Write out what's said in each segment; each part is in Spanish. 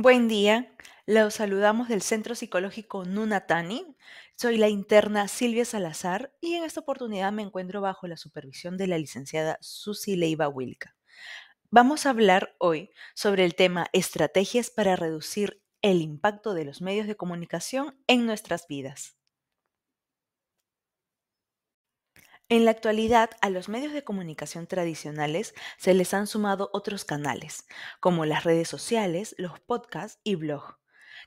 Buen día, los saludamos del Centro Psicológico Nunatani. Soy la interna Silvia Salazar y en esta oportunidad me encuentro bajo la supervisión de la licenciada Susi Leiva Wilka. Vamos a hablar hoy sobre el tema estrategias para reducir el impacto de los medios de comunicación en nuestras vidas. En la actualidad, a los medios de comunicación tradicionales se les han sumado otros canales, como las redes sociales, los podcasts y blog,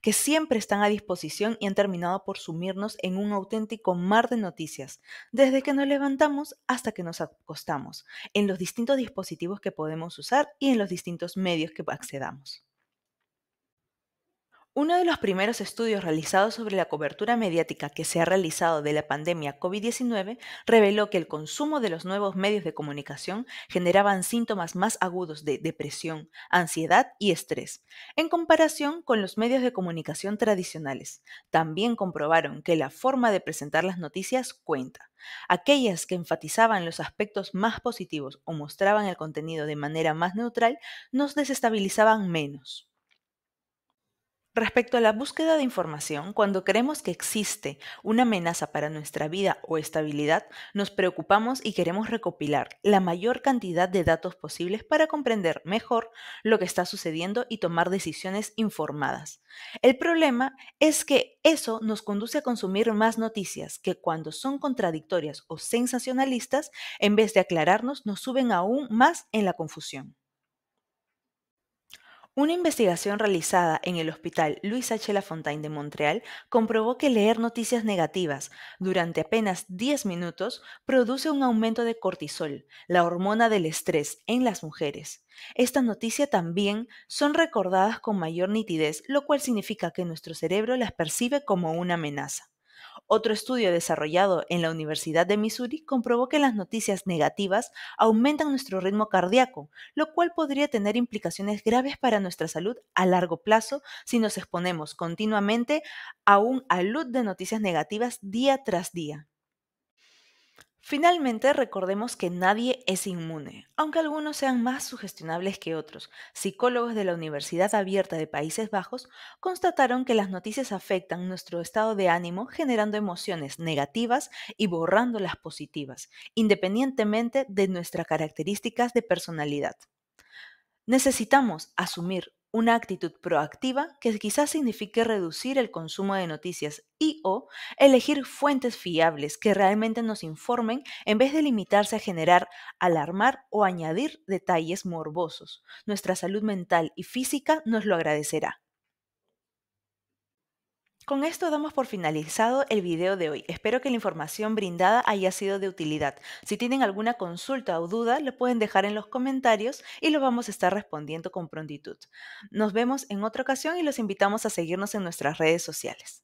que siempre están a disposición y han terminado por sumirnos en un auténtico mar de noticias, desde que nos levantamos hasta que nos acostamos, en los distintos dispositivos que podemos usar y en los distintos medios que accedamos. Uno de los primeros estudios realizados sobre la cobertura mediática que se ha realizado de la pandemia COVID-19 reveló que el consumo de los nuevos medios de comunicación generaban síntomas más agudos de depresión, ansiedad y estrés, en comparación con los medios de comunicación tradicionales. También comprobaron que la forma de presentar las noticias cuenta. Aquellas que enfatizaban los aspectos más positivos o mostraban el contenido de manera más neutral nos desestabilizaban menos. Respecto a la búsqueda de información, cuando creemos que existe una amenaza para nuestra vida o estabilidad, nos preocupamos y queremos recopilar la mayor cantidad de datos posibles para comprender mejor lo que está sucediendo y tomar decisiones informadas. El problema es que eso nos conduce a consumir más noticias que cuando son contradictorias o sensacionalistas, en vez de aclararnos, nos suben aún más en la confusión. Una investigación realizada en el Hospital Louis H. Lafontaine de Montreal comprobó que leer noticias negativas durante apenas 10 minutos produce un aumento de cortisol, la hormona del estrés, en las mujeres. Estas noticias también son recordadas con mayor nitidez, lo cual significa que nuestro cerebro las percibe como una amenaza. Otro estudio desarrollado en la Universidad de Missouri comprobó que las noticias negativas aumentan nuestro ritmo cardíaco, lo cual podría tener implicaciones graves para nuestra salud a largo plazo si nos exponemos continuamente a un alud de noticias negativas día tras día. Finalmente, recordemos que nadie es inmune, aunque algunos sean más sugestionables que otros. Psicólogos de la Universidad Abierta de Países Bajos constataron que las noticias afectan nuestro estado de ánimo generando emociones negativas y borrando las positivas, independientemente de nuestras características de personalidad. Necesitamos asumir una actitud proactiva que quizás signifique reducir el consumo de noticias y o elegir fuentes fiables que realmente nos informen en vez de limitarse a generar, alarmar o añadir detalles morbosos. Nuestra salud mental y física nos lo agradecerá. Con esto damos por finalizado el video de hoy. Espero que la información brindada haya sido de utilidad. Si tienen alguna consulta o duda, lo pueden dejar en los comentarios y lo vamos a estar respondiendo con prontitud. Nos vemos en otra ocasión y los invitamos a seguirnos en nuestras redes sociales.